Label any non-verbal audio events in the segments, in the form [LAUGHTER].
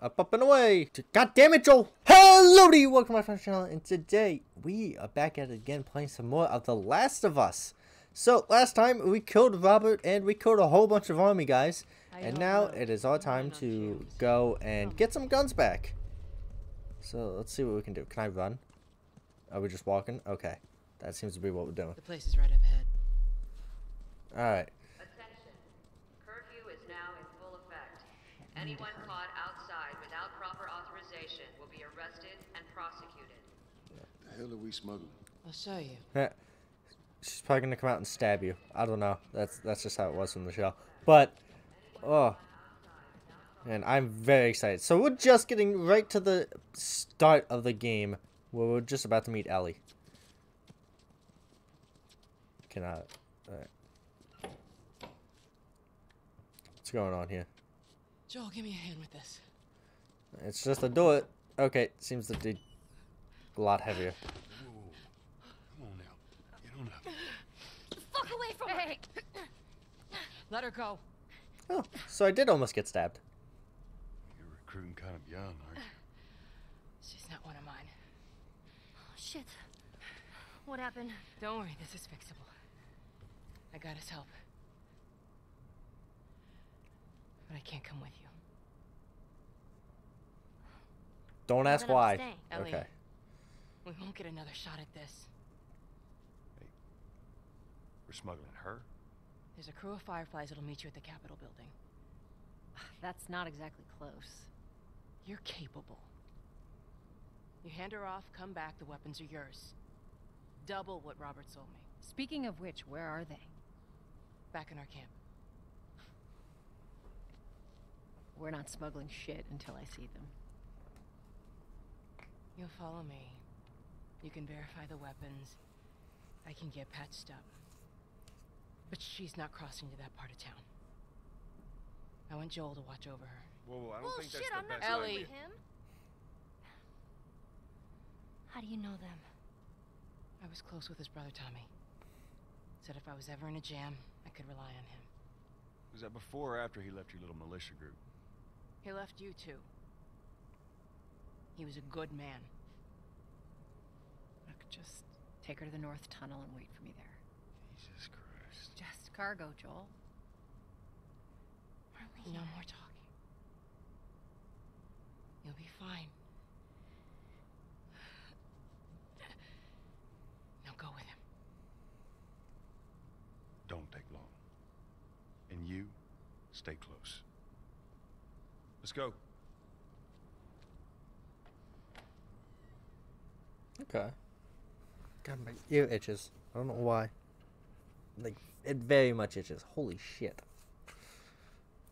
Up, up, and away! God damn it, Joel! Hello to you! Welcome to my friend's channel, and today we are back at it again playing some more of The Last of Us. So, last time we killed Robert and we killed a whole bunch of army guys. And now it is our time to go and oh. get some guns back. So, let's see what we can do. Can I run? Are we just walking? Okay. That seems to be what we're doing. The place is right up ahead. Alright. Attention. Curfew is now in full effect. Anyone caught outside without proper authorization will be arrested and prosecuted. The hell are we smuggling? I'll show you. Yeah. She's probably gonna come out and stab you. I don't know. That's that's just how it was from the show. But oh and I'm very excited. So we're just getting right to the start of the game where we're just about to meet Ellie. Can I alright. What's going on here? Joel, give me a hand with this. It's just a do it. Okay, seems to be a lot heavier. Come on now. Get on up. Fuck away from her! Let her go. Oh, so I did almost get stabbed. You're recruiting kind of young, aren't you? She's not one of mine. Oh, Shit. What happened? Don't worry, this is fixable. I got his help. But I can't come with you. Don't ask why. staying. Ellie. Okay. We won't get another shot at this. Hey, We're smuggling her? There's a crew of fireflies that'll meet you at the Capitol building. [SIGHS] That's not exactly close. You're capable. You hand her off, come back, the weapons are yours. Double what Robert sold me. Speaking of which, where are they? Back in our camp. We're not smuggling shit until I see them. You'll follow me. You can verify the weapons. I can get patched up. But she's not crossing to that part of town. I want Joel to watch over her. Whoa, whoa, I don't think Bullshit, that's I'm the not best Ellie. idea. with him. How do you know them? I was close with his brother Tommy. Said if I was ever in a jam, I could rely on him. Was that before or after he left your little militia group? He left you too. He was a good man. Look, just take her to the North Tunnel and wait for me there. Jesus Christ. Just cargo, Joel. We're No more talking. You'll be fine. Now go with him. Don't take long. And you, stay close. Let's go. Okay. God, my ear itches. I don't know why. Like, it very much itches. Holy shit.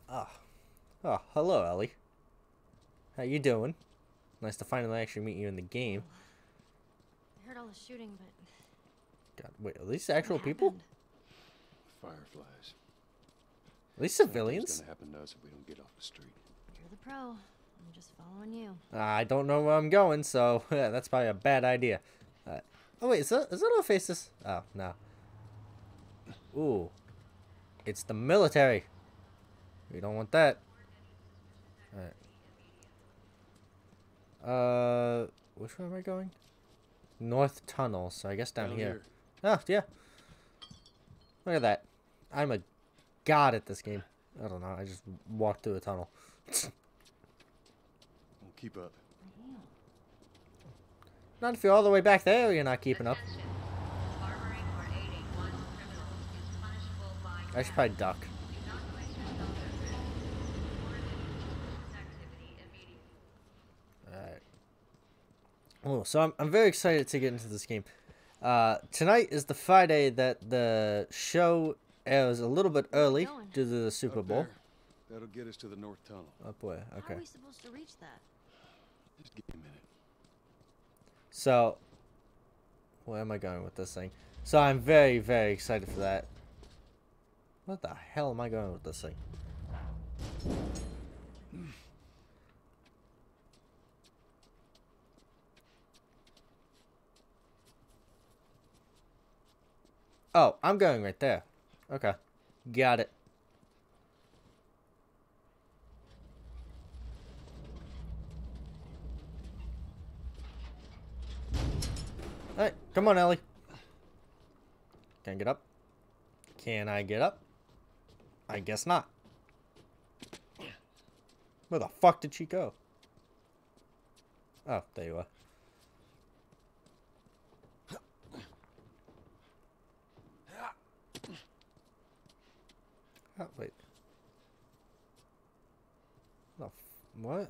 Ah. Oh, hello, Ellie. How you doing? Nice to finally actually meet you in the game. I heard all the shooting, but God, wait, are these actual people? Fireflies. Are these Nothing's civilians? gonna happen to us if we don't get off the street. You're the pro. I'm just following you. I don't know where I'm going, so [LAUGHS] yeah, that's probably a bad idea. Uh, oh wait, is that is that our faces? Oh no. Ooh, it's the military. We don't want that. Alright. Uh, which way am I going? North tunnel. So I guess down, here. Oh yeah. Look at that. I'm a god at this game. I don't know. I just walked through a tunnel. [LAUGHS] We'll keep up. Not if you're all the way back there, you're not keeping up. Attention. Harboring or aiding one criminal is punishable by I should probably duck. Do not place yourself at risk. Report this activity immediately. Alright. Oh, so I'm, I'm very excited to get into this game. Uh, tonight is the Friday that the show airs a little bit early due to the Super Bowl. there. That'll get us to the north tunnel. Oh boy, How okay. are we supposed to reach that? Just give me a minute. So, where am I going with this thing? So I'm very, very excited for that. What the hell am I going with this thing? Oh, I'm going right there. Okay. Got it. Alright, come on, Ellie. Can I get up? Can I get up? I guess not. Where the fuck did she go? Oh, there you are. Oh, wait. What?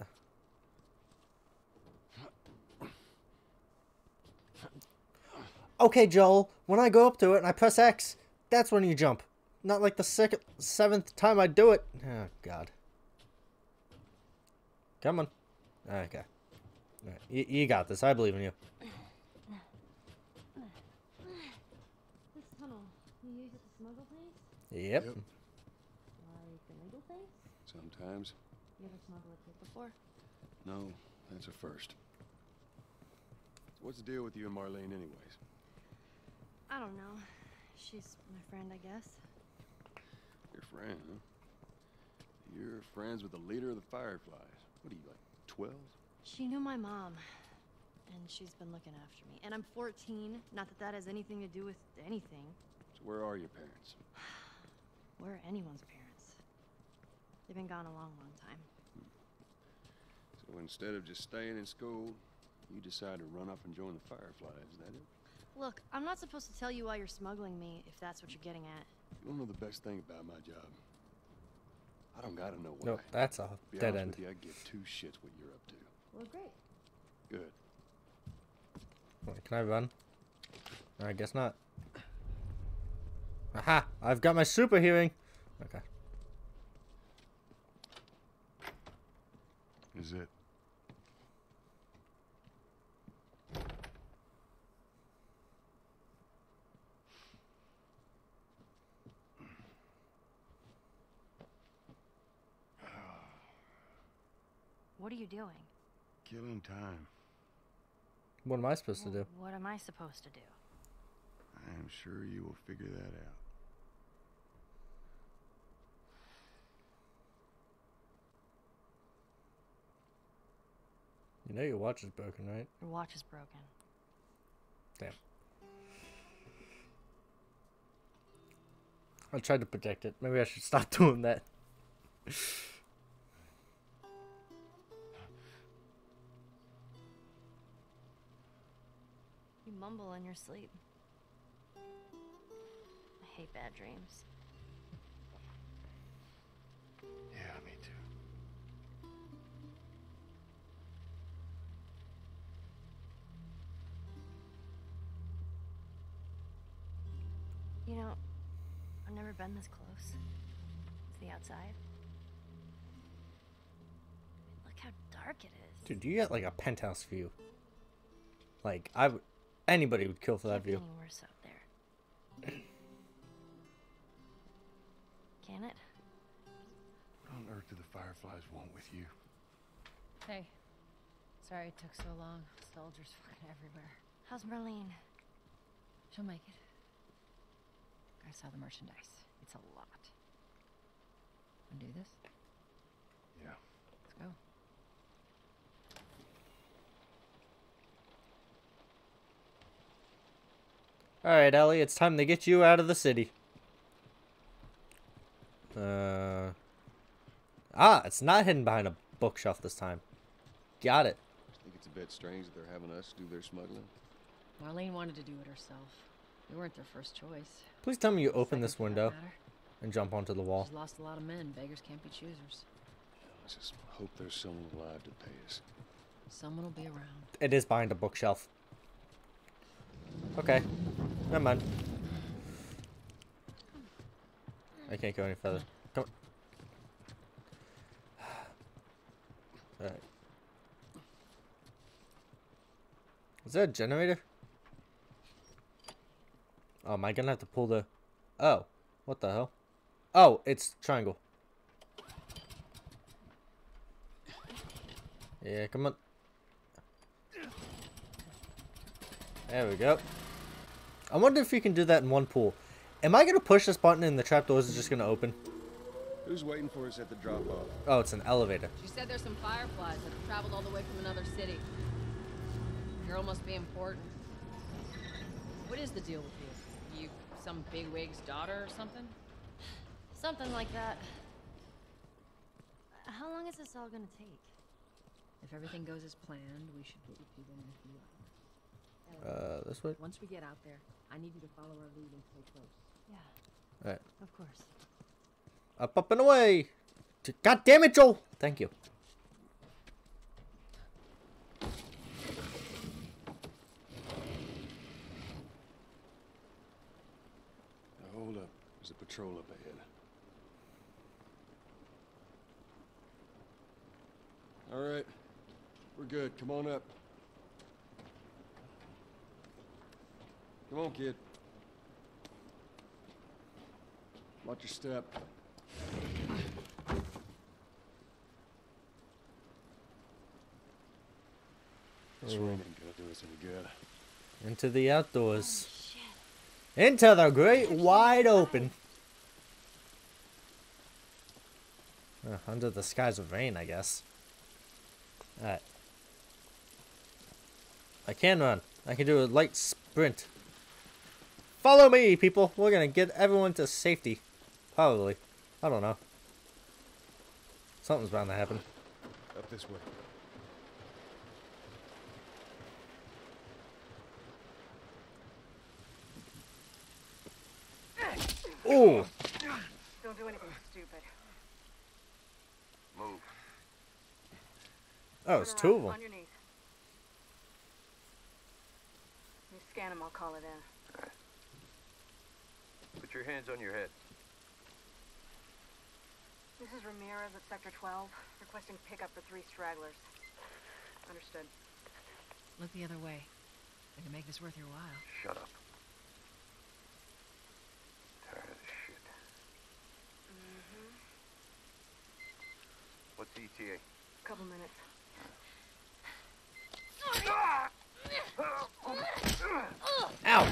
Okay, Joel, when I go up to it and I press X, that's when you jump. Not like the second, seventh time I do it. Oh, God. Come on. Okay. Alright, You, you got this. I believe in you. This tunnel, you use it to smuggle things? Yep. Yep. Like illegal things? Sometimes. You ever smuggle a kid before? No, that's a first. So what's the deal with you and Marlene anyways? I don't know. She's my friend, I guess. Your friend, huh? You're friends with the leader of the Fireflies. What are you, like, 12? She knew my mom, and she's been looking after me. And I'm 14. Not that that has anything to do with anything. So where are your parents? [SIGHS] Where are anyone's parents? They've been gone a long, long time. Hmm. So instead of just staying in school, you decide to run off and join the Fireflies, is that it? Look, I'm not supposed to tell you why you're smuggling me, if that's what you're getting at. You don't know the best thing about my job? I don't gotta know why. Nope, that's a be dead end. with you, I give two shits what you're up to. Well, great. Good. Wait, Can I run? I guess not. Aha! I've got my super hearing. Okay. Is it? What are you doing? Killing time. What am I supposed to do? What am I supposed to do? I am sure you will figure that out. You know your watch is broken, right? Your watch is broken. Damn. I tried to protect it. Maybe I should stop [LAUGHS] doing that. Mumble in your sleep. I hate bad dreams. Yeah, me too. You know, I've never been this close to the outside. Look how dark it is. Dude, you got like a penthouse view. Like I, would, anybody would kill for that view. any worse out there. Can it? What on earth do the Fireflies want with you? Hey. Sorry it took so long. Soldiers [LAUGHS] fucking everywhere. How's Marlene? She'll make it. I saw the merchandise. It's a lot. Wanna do this? Yeah. Let's go. All right, Ellie, it's time to get you out of the city. Uh. Ah, it's not hidden behind a bookshelf this time. Got it. I Think it's a bit strange that they're having us do their smuggling? Marlene wanted to do it herself. We weren't their first choice. Please tell me you open Second this window and jump onto the wall. She's lost a lot of men. Beggars can't be choosers. I just hope there's someone alive to pay us. Someone will be around. It is behind a bookshelf. Okay. Never mind. I can't go any further. Come on. [SIGHS] Alright. Is there a generator? Oh, am I gonna have to pull the... Oh. What the hell? Oh, it's triangle. Yeah, come on. There we go. I wonder if you can do that in one pool. Am I gonna push this button and the trapdoors is just gonna open? Who's waiting for us at the drop off? Oh, it's an elevator. She said there's some fireflies that have traveled all the way from another city. Girl must be important. What is the deal with you? You some bigwig's daughter or something? Something like that. How long is this all gonna take? If everything goes as planned, we should get you people in a few hours. Uh, this way. Once we get out there, I need you to follow our lead and stay close. Yeah, All right. of course. Up, up, and away. God damn it, Joel. Thank you. Now hold up. There's a patrol up ahead. All right. We're good. Come on up. Come on, kid. Watch your step. This rain ain't gonna do us any good. Into the outdoors. Shit. Into the great wide open. Uh, under the skies of rain, I guess. Alright. I can run. I can do a light sprint. Follow me, people. We're gonna get everyone to safety. Probably. I don't know. Something's bound to happen. Up this way. Ooh! Don't do anything stupid. Move. Oh, it's two of them. On your knees. You scan them, I'll call it in. Put your hands on your head. This is Ramirez at Sector 12, requesting pickup for three stragglers. Understood. Look the other way. I can make this worth your while. Shut up. Tired of this shit. Mm-hmm. What's E ETA? Couple minutes. Ow!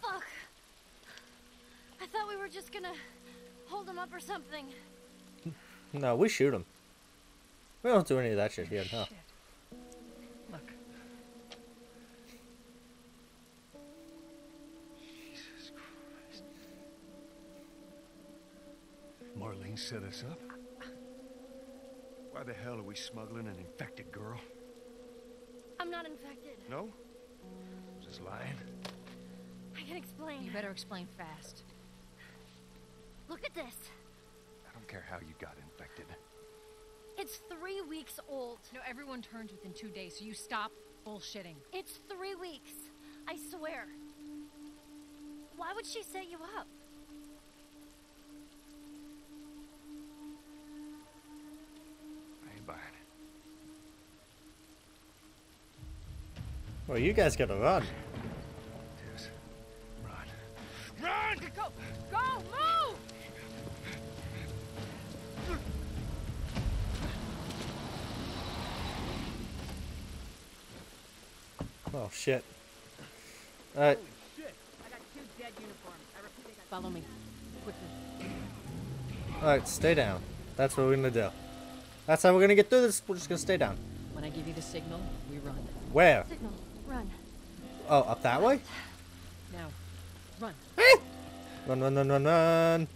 Fuck. I thought we were just gonna hold him up or something. No, we shoot them. We don't do any of that shit here, no. Shit. Look. Jesus Christ. Marlene set us up? Why the hell are we smuggling an infected girl? I'm not infected. No? Just lying? I can explain. You better explain fast. Look at this. I don't care how you got infected. It's three weeks old. No, everyone turns within two days, so you stop bullshitting. It's three weeks. I swear. Why would she set you up? I ain't buying it. Well, you guys gotta run. Shit. Alright, Follow me. Alright, stay down. That's what we're gonna do. That's how we're gonna get through this. We're just gonna stay down. When I give you the signal, we run. Where? Signal. Run. Oh, up that way? Now, run. Run, run, run, run, run.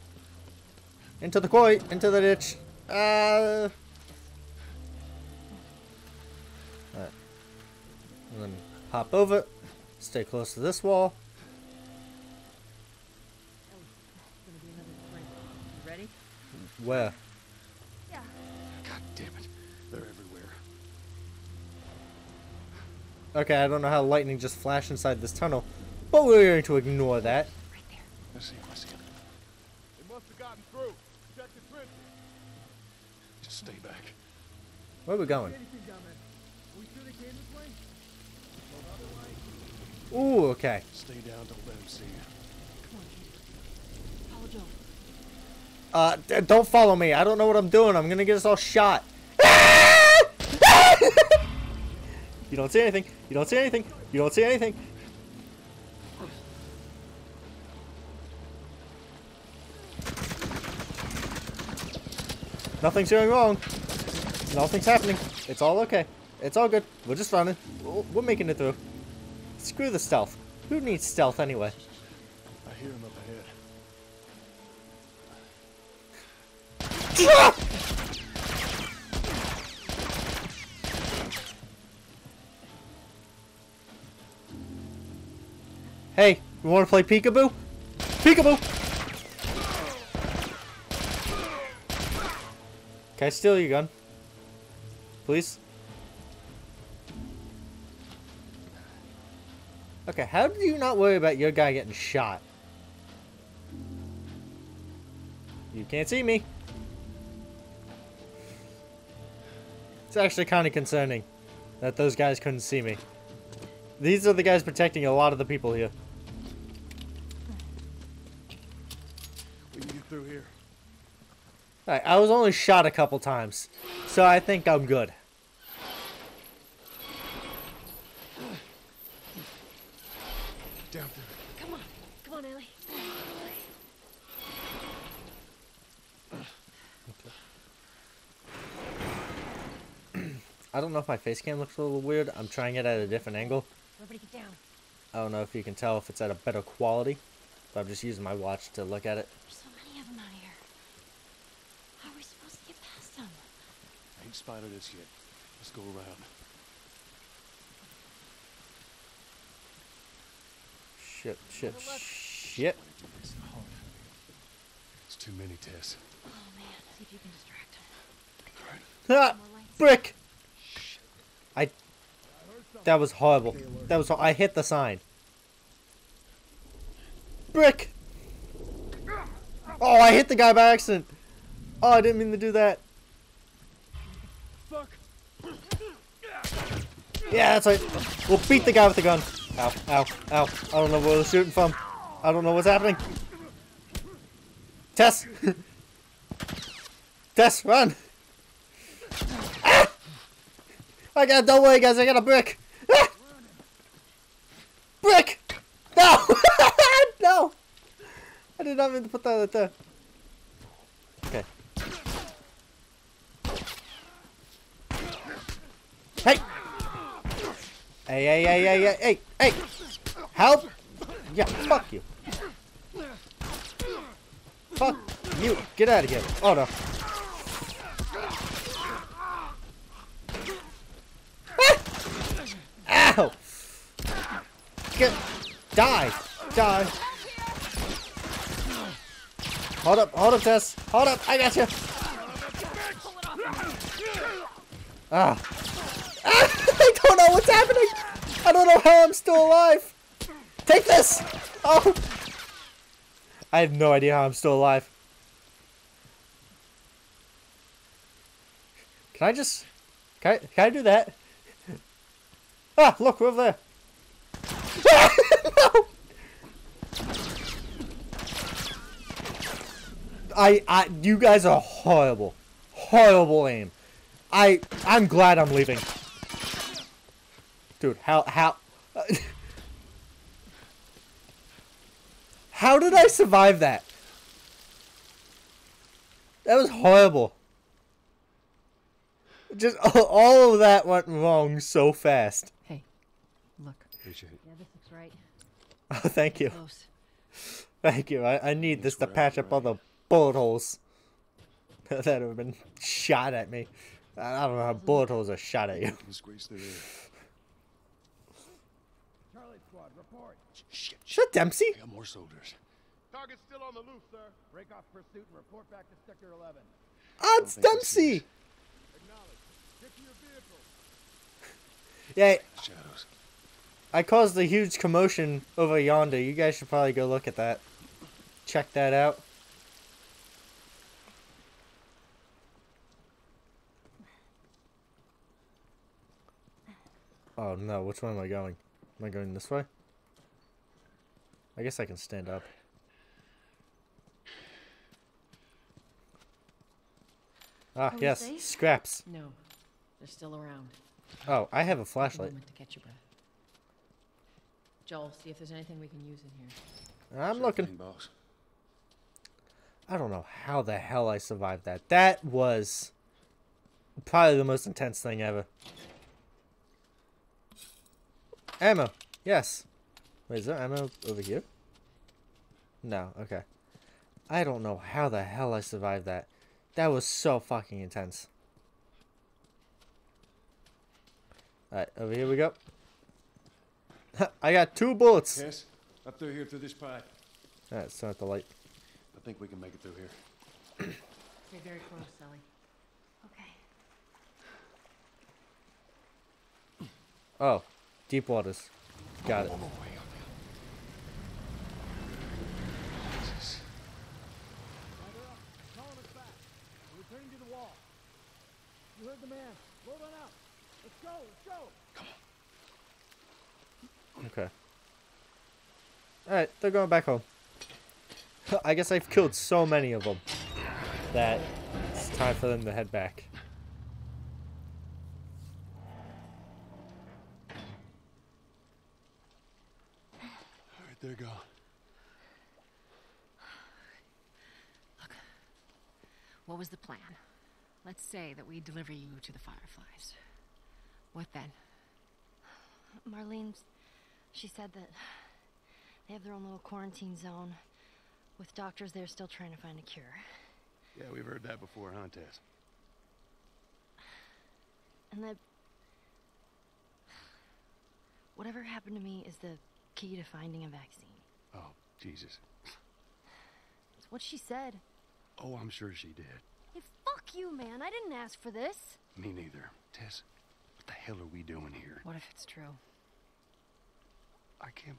Into the quarry, into the ditch. Uh. Alright. And then hop over. Stay close to this wall. It's gonna be another sprint. You ready? Where? Yeah. God damn it. They're everywhere. Okay, I don't know how lightning just flashed inside this tunnel, but we're going to ignore that. Right there. Let's see, let's see. They must have gotten through. Check the trenches. Just stay back. Where are we going? Ooh, okay. Stay down, don't let them see you. Follow Joel. Uh, d- don't follow me. I don't know what I'm doing. I'm gonna get us all shot. [LAUGHS] you don't see anything. You don't see anything. You don't see anything. Nothing's going wrong. Nothing's happening. It's all okay. It's all good. We're just running. We're making it through. Screw the stealth. Who needs stealth anyway? I hear him up ahead. Hey, you want to play peekaboo? Peekaboo! Can I steal your gun? Please? Okay, how do you not worry about your guy getting shot? You can't see me. It's actually kind of concerning that those guys couldn't see me. These are the guys protecting a lot of the people here. We can get through here. Alright, I was only shot a couple times, so I think I'm good. Down through. Come on. Come on, Ellie. I don't know if my face cam looks a little weird. I'm trying it at a different angle. Everybody get down. I don't know if you can tell if it's at a better quality, but I'm just using my watch to look at it. There's so many of them out here. How are we supposed to get past them? I ain't spotted us yet. Let's go around. Shit, shit, shit. Wanna do this hard. It's too many Tess. Oh man, see if you can distract them. All right. Ah! Brick! I... That was horrible. That was... I hit the sign. Brick! Oh, I hit the guy by accident. Oh, I didn't mean to do that. Fuck. Yeah, that's right. We'll beat the guy with the gun. Ow, ow, ow. I don't know where they're shooting from. I don't know what's happening. Tess! [LAUGHS] Tess, run! Ah! I got, don't worry guys, I got a brick! Ah! Brick! No! [LAUGHS] no! I did not mean to put that there. Okay. Hey! Hey, hey, hey, hey, hey, hey, hey! Help! Yeah, fuck you. Fuck you. Get out of here. Oh no. Ah! Ow! Get. Die! Die! Hold up, hold up, Tess. Hold up, I got you. Ah. [LAUGHS] I don't know what's happening. I don't know how I'm still alive. Take this. Oh. I have no idea how I'm still alive. Can I just... Can I, can I do that? [LAUGHS] Ah, look, over there. No! [LAUGHS] I, I, you guys are horrible. Horrible aim. I, I'm glad I'm leaving. Dude, how, how... [LAUGHS] How did I survive that? That was horrible. Just [LAUGHS] all of that went wrong so fast. Hey, look. Appreciate it. Yeah, this looks right. Oh, [LAUGHS] thank you. Close. Thank you. I, I need this to patch up all the bullet holes that have been shot at me. I I don't know how bullet holes are shot at you. Squeeze through there. Charlie squad, report. Shit. Shut Dempsey. I got more soldiers. Target's still on the loose, sir. Break off pursuit and report back to Sector 11. Oh, it's think I see Dempsey. Acknowledge. Get to your vehicle. [LAUGHS] Yeah, Shadows. I caused a huge commotion over yonder. You guys should probably go look at that. Check that out. Oh no, which way am I going? Am I going this way? I guess I can stand up. Ah, Are yes, safe? scraps. No, they're still around. Oh, I have a Take a flashlight. to catch your breath. Joel, see if there's anything we can use in here. I'm Sure looking. thing, boss. I don't know how the hell I survived that. That was probably the most intense thing ever. Ammo. Yes. Wait, is there ammo over here? No. Okay. I don't know how the hell I survived that. That was so fucking intense. Alright, over here we go. [LAUGHS] I got two bullets. Yes, up through here through this pipe. That's not the light. I think we can make it through here. [CLEARS THROAT] Stay very close, Sully. Okay. Oh, deep waters. Got it. Oh, way up Jesus. Now they're up, calling us back. We're returning to the wall. You heard the man. Load on out. Let's go, let's go. Okay. Alright, they're going back home. I guess I've killed so many of them that it's time for them to head back. All right, they're gone. What was the plan? Let's say that we deliver you to the Fireflies. What then? Marlene, she said that they have their own little quarantine zone with doctors there still trying to find a cure. Yeah, we've heard that before, huh, Tess? And that whatever happened to me is the key to finding a vaccine. Oh, Jesus. It's what she said. Oh, I'm sure she did. Hey, fuck you, man. I didn't ask for this. Me neither. Tess, what the hell are we doing here? What if it's true? I can't.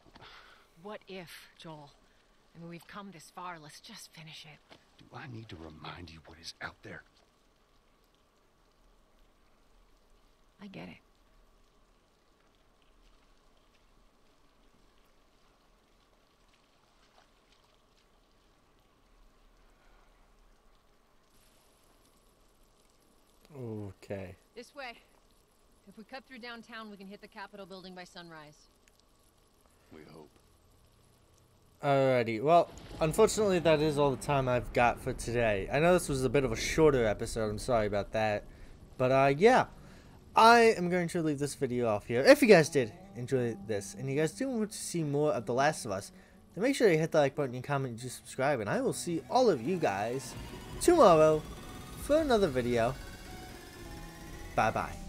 What if, Joel? I mean, we've come this far. Let's just finish it. Do I need to remind you what is out there? I get it. Okay. This way. If we cut through downtown, we can hit the Capitol building by sunrise. We hope. Alrighty, well, unfortunately that is all the time I've got for today. I know this was a bit of a shorter episode, I'm sorry about that. But, uh, yeah. I am going to leave this video off here. If you guys did enjoy this, and you guys do want to see more of The Last of Us, then make sure you hit the like button, you comment, and just subscribe, and I will see all of you guys tomorrow for another video. Bye-bye.